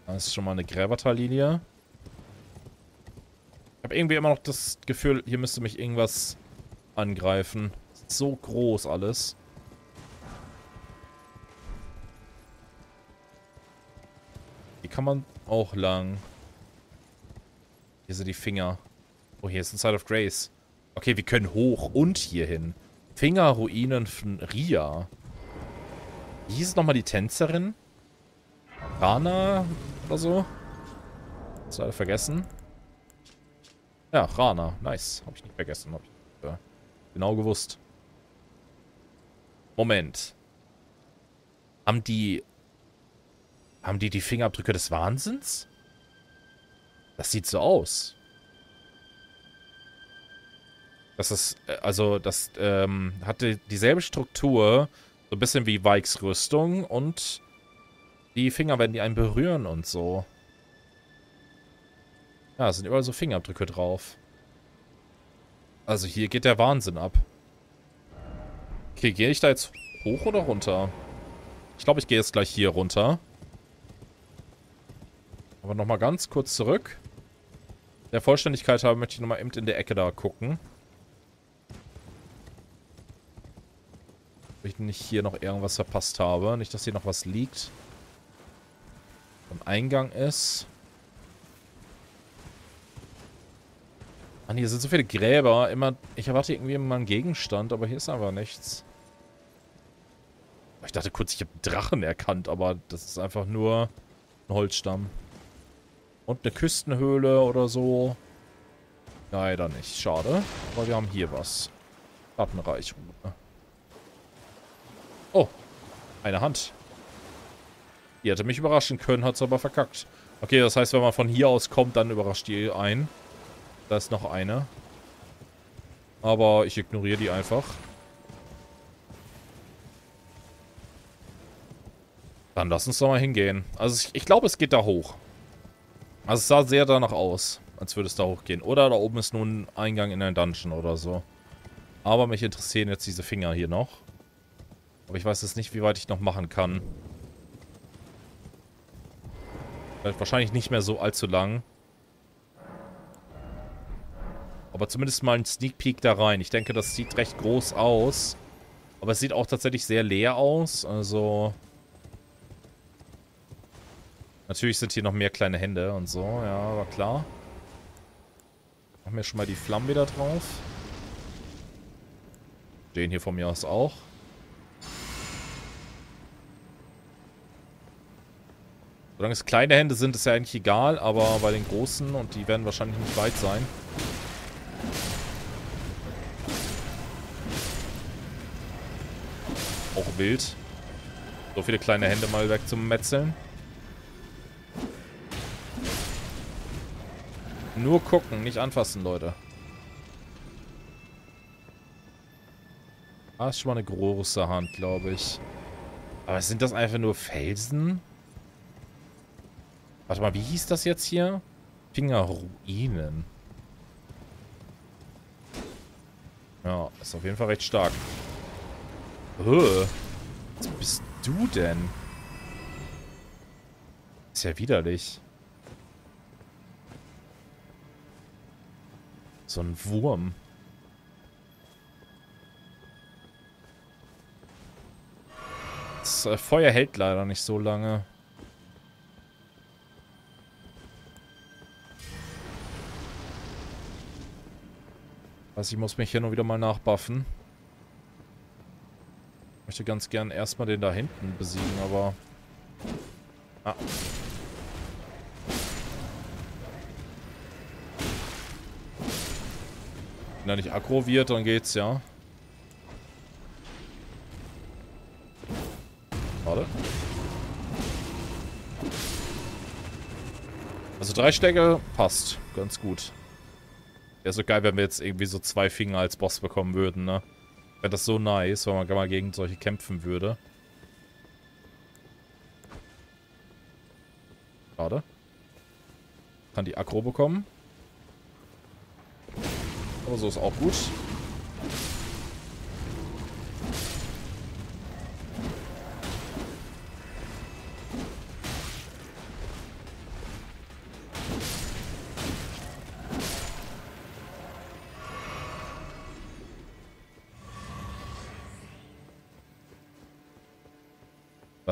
Da ist schon mal eine Gräbertallinie. Habe irgendwie immer noch das Gefühl, hier müsste mich irgendwas angreifen. So groß alles. kann man auch lang. Hier sind die Finger. Oh, hier ist ein Side of Grace. Okay, wir können hoch und hier hin. Fingerruinen von Ria. Wie hieß nochmal die Tänzerin? Rana oder so? Das leider vergessen. Ja, Rana. Nice. Hab ich nicht vergessen. Hab ich äh, genau gewusst. Moment. Haben die haben die die Fingerabdrücke des Wahnsinns? Das sieht so aus. Das ist, äh, also, das ähm, hatte dieselbe Struktur, so ein bisschen wie Vikes Rüstung und die Finger, wenn die einen berühren und so. Ja, es sind überall so Fingerabdrücke drauf. Also hier geht der Wahnsinn ab. Okay, gehe ich da jetzt hoch oder runter? Ich glaube, ich gehe jetzt gleich hier runter. Aber nochmal ganz kurz zurück. Der Vollständigkeit halber möchte ich nochmal eben in der Ecke da gucken. Ob ich nicht hier noch irgendwas verpasst habe. Nicht, dass hier noch was liegt. Am Eingang ist. Mann, hier sind so viele Gräber. Immer, ich erwarte irgendwie immer einen Gegenstand, aber hier ist einfach nichts. Ich dachte kurz, ich habe einen Drachen erkannt, aber das ist einfach nur ein Holzstamm. Und eine Küstenhöhle oder so. Leider nicht. Schade. Aber wir haben hier was. Schattenreichruhe. Oh. Eine Hand. Die hätte mich überraschen können, hat es aber verkackt. Okay, das heißt, wenn man von hier aus kommt, dann überrascht die ein. Da ist noch eine. Aber ich ignoriere die einfach. Dann lass uns doch mal hingehen. Also ich, ich glaube, es geht da hoch. Also es sah sehr danach aus, als würde es da hochgehen. Oder da oben ist nun ein Eingang in ein Dungeon oder so. Aber mich interessieren jetzt diese Finger hier noch. Aber ich weiß jetzt nicht, wie weit ich noch machen kann. Wahrscheinlich nicht mehr so allzu lang. Aber zumindest mal ein Sneak Peek da rein. Ich denke, das sieht recht groß aus. Aber es sieht auch tatsächlich sehr leer aus. Also... Natürlich sind hier noch mehr kleine Hände und so, ja, war klar. Machen wir schon mal die Flammen wieder drauf. Den hier von mir aus auch. Solange es kleine Hände sind, ist ja eigentlich egal, aber bei den großen, und die werden wahrscheinlich nicht weit sein. Wild. So viele kleine Hände mal weg zum Metzeln. Nur gucken, nicht anfassen, Leute. Ah, ist schon mal eine große Hand, glaube ich. Aber sind das einfach nur Felsen? Warte mal, wie hieß das jetzt hier? Fingerruinen. Ja, ist auf jeden Fall recht stark. Was bist du denn? Ist ja widerlich. So ein Wurm. Das äh, Feuer hält leider nicht so lange. Also ich muss mich hier nur wieder mal nachbuffen. Ich möchte ganz gern erstmal den da hinten besiegen, aber... Ah. Wenn er nicht aggro wird, dann geht's, ja. Warte. Also drei Stecke passt. Ganz gut. Wäre so geil, wenn wir jetzt irgendwie so zwei Finger als Boss bekommen würden, ne? Wäre das so nice, wenn man mal gegen solche kämpfen würde. Schade. Kann die Aggro bekommen. Aber so ist auch gut.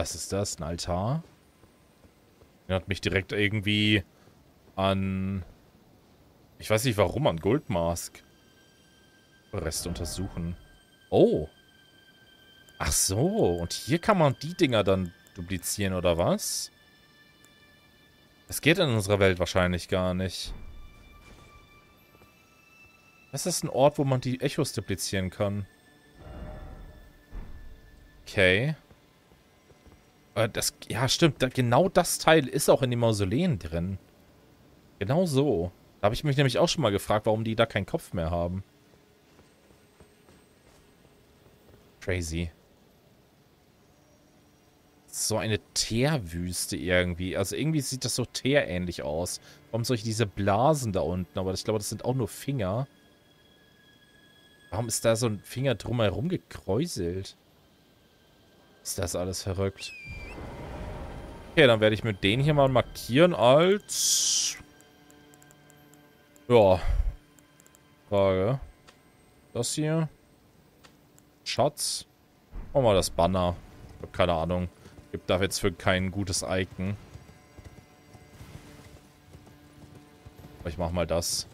Was ist das? Ein Altar? Erinnert mich direkt irgendwie an... Ich weiß nicht warum, an Goldmask. Rest untersuchen. Oh. Ach so, und hier kann man die Dinger dann duplizieren, oder was? Das geht in unserer Welt wahrscheinlich gar nicht. Das ist ein Ort, wo man die Echos duplizieren kann. Okay. Äh, das, ja, stimmt. Da, genau das Teil ist auch in den Mausoleen drin. Genau so. Da habe ich mich nämlich auch schon mal gefragt, warum die da keinen Kopf mehr haben. Crazy. So eine Teerwüste irgendwie. Also irgendwie sieht das so teerähnlich aus. Warum solche diese Blasen da unten? Aber ich glaube, das sind auch nur Finger. Warum ist da so ein Finger drumherum gekräuselt? Ist das alles verrückt? Okay, dann werde ich mir den hier mal markieren als... Ja. Frage. Das hier. Schatz. Machen wir das Banner. keine Ahnung. Gibt da jetzt für kein gutes Icon. Ich mach mal das.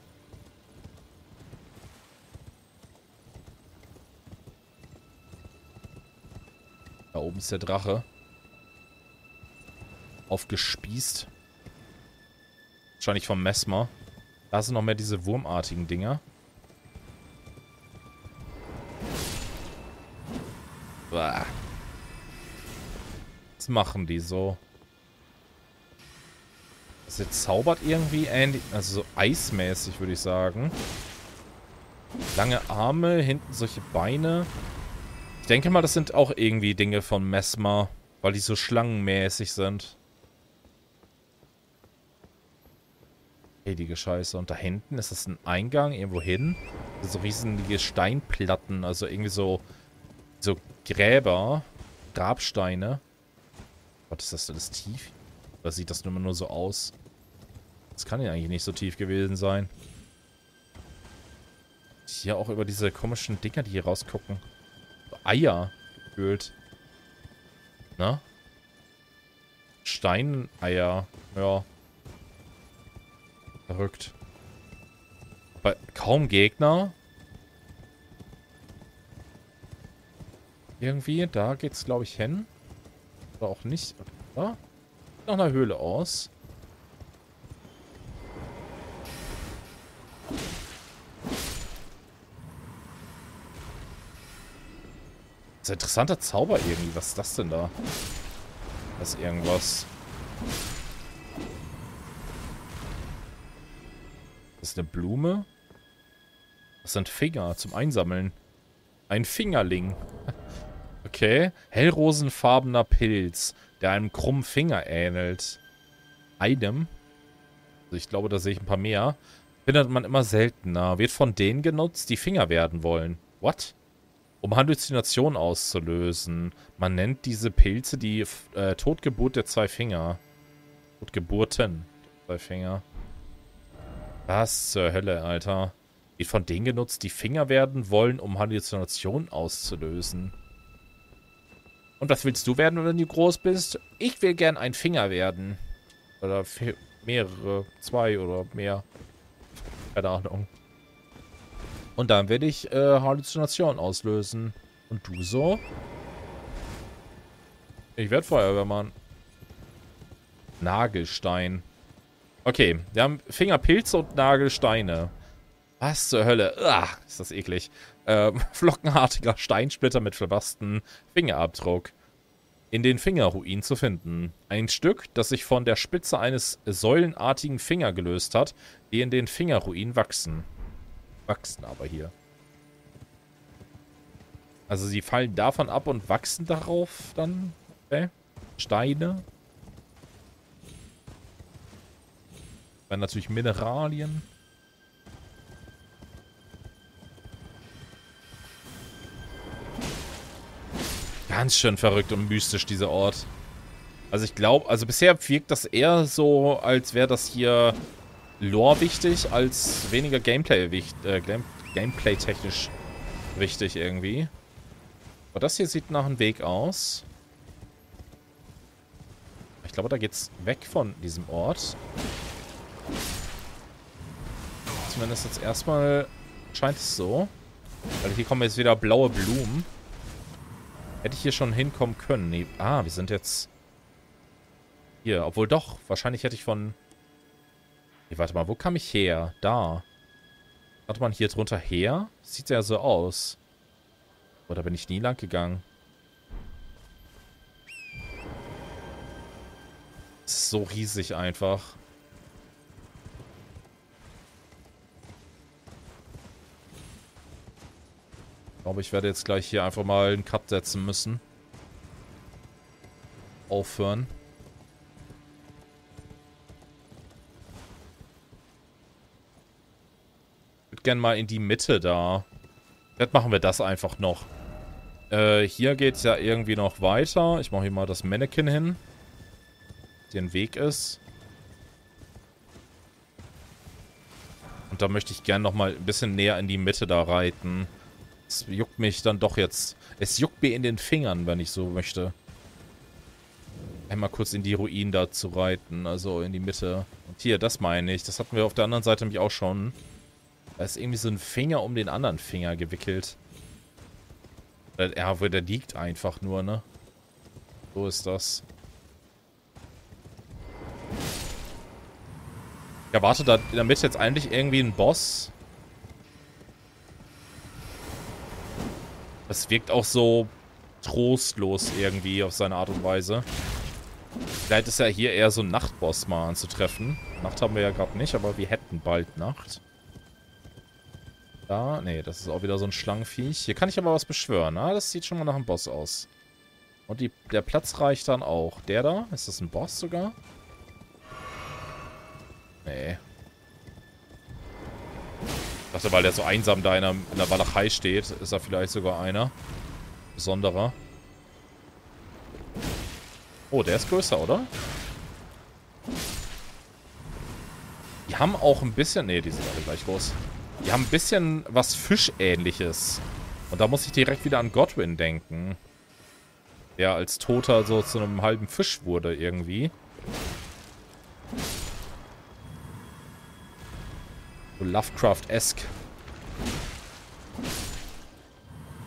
Oben ist der Drache aufgespießt. Wahrscheinlich vom Messmer. Da sind noch mehr diese wurmartigen Dinger. Bah. Was machen die so? Das jetzt zaubert irgendwie ähnlich, also so eismäßig würde ich sagen. Lange Arme, hinten solche Beine. Denke mal, das sind auch irgendwie Dinge von Mesmer, weil die so schlangenmäßig sind. Heilige Scheiße. Und da hinten ist das ein Eingang irgendwo hin. So riesige Steinplatten. Also irgendwie so, so Gräber. Grabsteine. Gott, ist das das tief? Oder sieht das nur, nur so aus? Das kann ja eigentlich nicht so tief gewesen sein. Hier auch über diese komischen Dinger, die hier rausgucken. Eier gefühlt. Na? Steineier. Ja. Verrückt. Aber kaum Gegner. Irgendwie, da geht's, glaube ich, hin. Oder auch nicht. Oder? Nach einer Höhle aus. Ist ein interessanter Zauber irgendwie. Was ist das denn da? Das ist irgendwas. Das ist eine Blume. Das sind Finger zum Einsammeln. Ein Fingerling. okay. Hellrosenfarbener Pilz, der einem krummen Finger ähnelt. Item. Also ich glaube, da sehe ich ein paar mehr. Findet man immer seltener. Wird von denen genutzt, die Finger werden wollen. What? Um Halluzination auszulösen. Man nennt diese Pilze die äh, Totgeburt der zwei Finger. Totgeburten. Zwei Finger. Was zur Hölle, Alter? Wird von denen genutzt, die Finger werden wollen, um Halluzinationen auszulösen. Und was willst du werden, wenn du groß bist? Ich will gern ein Finger werden. Oder mehrere, zwei oder mehr. Keine Ahnung. Und dann werde ich äh, Halluzination auslösen. Und du so? Ich werde Feuerwehrmann. Nagelstein. Okay, wir haben Fingerpilze und Nagelsteine. Was zur Hölle? Ugh, ist das eklig. Ähm, flockenartiger Steinsplitter mit verbasten Fingerabdruck. In den Fingerruin zu finden. Ein Stück, das sich von der Spitze eines säulenartigen Finger gelöst hat, die in den Fingerruin wachsen. Wachsen aber hier. Also sie fallen davon ab und wachsen darauf dann? Okay. Steine. Dann natürlich Mineralien. Ganz schön verrückt und mystisch, dieser Ort. Also ich glaube, also bisher wirkt das eher so, als wäre das hier Lore wichtig, als weniger Gameplay äh, Gameplay-technisch wichtig irgendwie. Aber das hier sieht nach einem Weg aus. Ich glaube, da geht's weg von diesem Ort. Zumindest jetzt erstmal scheint es so. Weil hier kommen jetzt wieder blaue Blumen. Hätte ich hier schon hinkommen können. Nee. Ah, wir sind jetzt... Hier, obwohl doch. Wahrscheinlich hätte ich von... Nee, warte mal, wo kam ich her? Da. Warte mal, hier drunter her? Sieht ja so aus. Oder bin ich nie lang gegangen? So riesig einfach. Ich glaube, ich werde jetzt gleich hier einfach mal einen Cut setzen müssen. Aufhören. Würde gerne mal in die Mitte da. Vielleicht machen wir das einfach noch. Äh, hier geht es ja irgendwie noch weiter. Ich mache hier mal das Mannequin hin. Der ein Weg ist. Und da möchte ich gerne nochmal ein bisschen näher in die Mitte da reiten. Es juckt mich dann doch jetzt. Es juckt mir in den Fingern, wenn ich so möchte. Einmal kurz in die Ruinen da zu reiten, also in die Mitte. Und hier, das meine ich. Das hatten wir auf der anderen Seite nämlich auch schon. Da ist irgendwie so ein Finger um den anderen Finger gewickelt. Ja, wo der liegt einfach nur, ne? So ist das. Ich erwarte da Mitte jetzt eigentlich irgendwie einen Boss. Das wirkt auch so trostlos irgendwie auf seine Art und Weise. Vielleicht ist ja hier eher so ein Nachtboss mal anzutreffen. Nacht haben wir ja gerade nicht, aber wir hätten bald Nacht. Da, nee, das ist auch wieder so ein Schlangenviech. Hier kann ich aber was beschwören. Ah, das sieht schon mal nach einem Boss aus. Und die, der Platz reicht dann auch. Der da? Ist das ein Boss sogar? Nee. Ich dachte, weil der so einsam da in der, in der Walachei steht, ist er vielleicht sogar einer. Besonderer. Oh, der ist größer, oder? Die haben auch ein bisschen... Nee, die sind alle gleich groß. Die haben ein bisschen was Fischähnliches. Und da muss ich direkt wieder an Godwin denken. Der als Toter so zu einem halben Fisch wurde irgendwie. So Lovecraft-esque.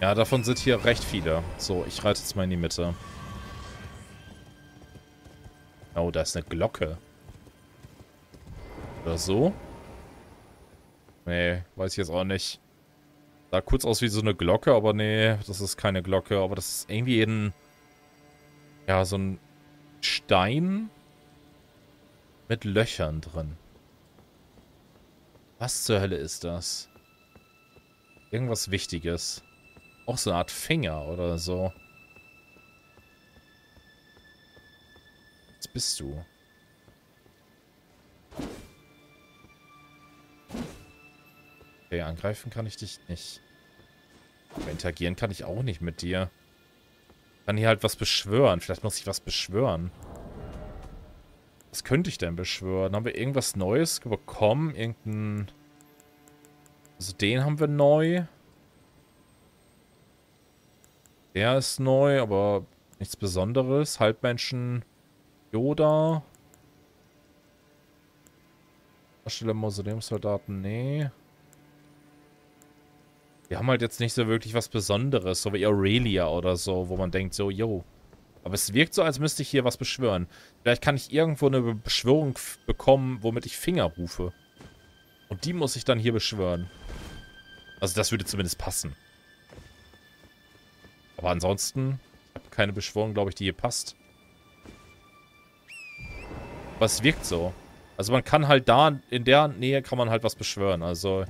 Ja, davon sind hier recht viele. So, ich reite jetzt mal in die Mitte. Oh, da ist eine Glocke. Oder so? Nee, weiß ich jetzt auch nicht. Sah kurz aus wie so eine Glocke, aber nee, das ist keine Glocke. Aber das ist irgendwie ein... Ja, so ein Stein mit Löchern drin. Was zur Hölle ist das? Irgendwas Wichtiges. Auch so eine Art Finger oder so. Was bist du? Okay, angreifen kann ich dich nicht. Aber interagieren kann ich auch nicht mit dir. Kann hier halt was beschwören. Vielleicht muss ich was beschwören. Was könnte ich denn beschwören? Haben wir irgendwas Neues bekommen? Irgendein... Also den haben wir neu. Der ist neu, aber nichts Besonderes. Halbmenschen Yoda. Darsteller Mausoleumssoldaten, nee. Die haben halt jetzt nicht so wirklich was Besonderes, so wie Aurelia oder so, wo man denkt so, yo. Aber es wirkt so, als müsste ich hier was beschwören. Vielleicht kann ich irgendwo eine Beschwörung bekommen, womit ich Finger rufe. Und die muss ich dann hier beschwören. Also das würde zumindest passen. Aber ansonsten, ich habe keine Beschwörung, glaube ich, die hier passt. Aber es wirkt so. Also man kann halt da, in der Nähe kann man halt was beschwören. Also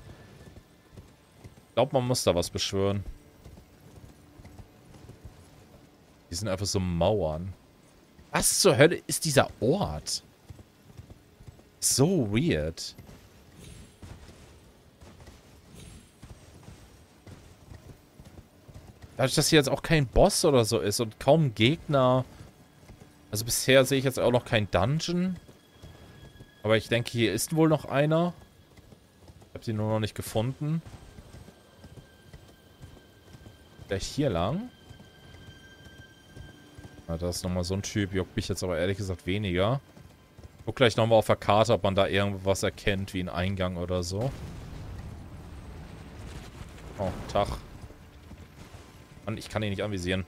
ich glaube, man muss da was beschwören. Die sind einfach so Mauern. Was zur Hölle ist dieser Ort? So weird. Dadurch, dass hier jetzt auch kein Boss oder so ist und kaum Gegner. Also bisher sehe ich jetzt auch noch kein Dungeon. Aber ich denke, hier ist wohl noch einer. Ich habe sie nur noch nicht gefunden. Vielleicht hier lang? Na, da ist nochmal so ein Typ. Juckt mich jetzt aber ehrlich gesagt weniger. Guck gleich nochmal auf der Karte, ob man da irgendwas erkennt, wie ein Eingang oder so. Oh, Tag. Mann, ich kann ihn nicht anvisieren.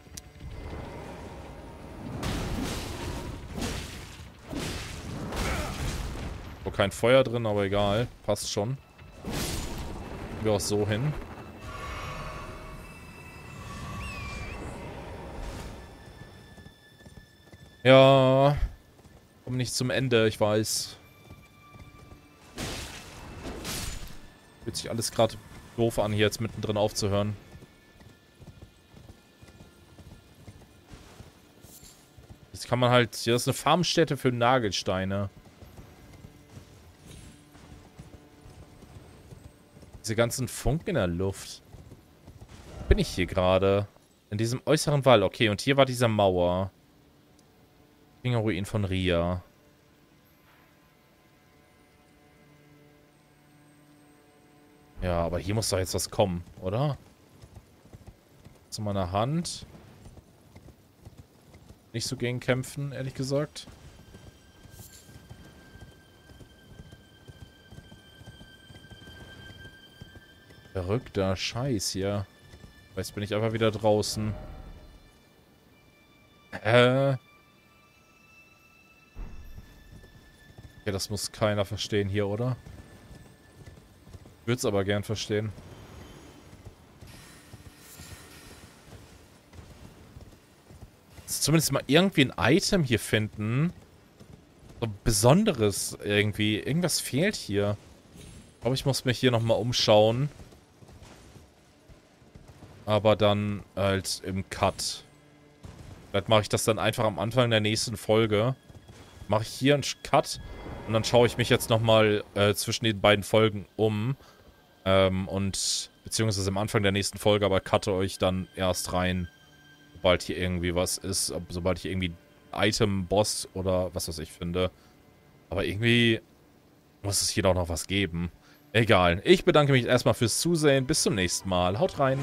Wo kein Feuer drin, aber egal. Passt schon. Wir auch so hin. Ja. Komm nicht zum Ende, ich weiß. Fühlt sich alles gerade doof an, hier jetzt mittendrin aufzuhören. Jetzt kann man halt... Hier ist eine Farmstätte für Nagelsteine. Diese ganzen Funken in der Luft. Bin ich hier gerade? In diesem äußeren Wall. Okay, und hier war diese Mauer. Fingerruin von Ria. Ja, aber hier muss doch jetzt was kommen, oder? Zu meiner Hand. Nicht so gegen kämpfen, ehrlich gesagt. Verrückter Scheiß hier. Jetzt bin ich einfach wieder draußen. Äh. Ja, das muss keiner verstehen hier, oder? Würde es aber gern verstehen. Zumindest mal irgendwie ein Item hier finden. So Besonderes irgendwie. Irgendwas fehlt hier. Ich glaube, ich muss mich hier nochmal umschauen. Aber dann halt im Cut. Vielleicht mache ich das dann einfach am Anfang der nächsten Folge. Mache ich hier einen Cut und dann schaue ich mich jetzt nochmal äh, zwischen den beiden Folgen um. Ähm, und beziehungsweise am Anfang der nächsten Folge, aber cutte euch dann erst rein, sobald hier irgendwie was ist, sobald ich irgendwie Item, Boss oder was weiß ich finde. Aber irgendwie muss es hier doch noch was geben. Egal. Ich bedanke mich erstmal fürs Zusehen. Bis zum nächsten Mal. Haut rein.